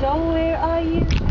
So where are you?